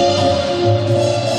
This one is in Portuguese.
Música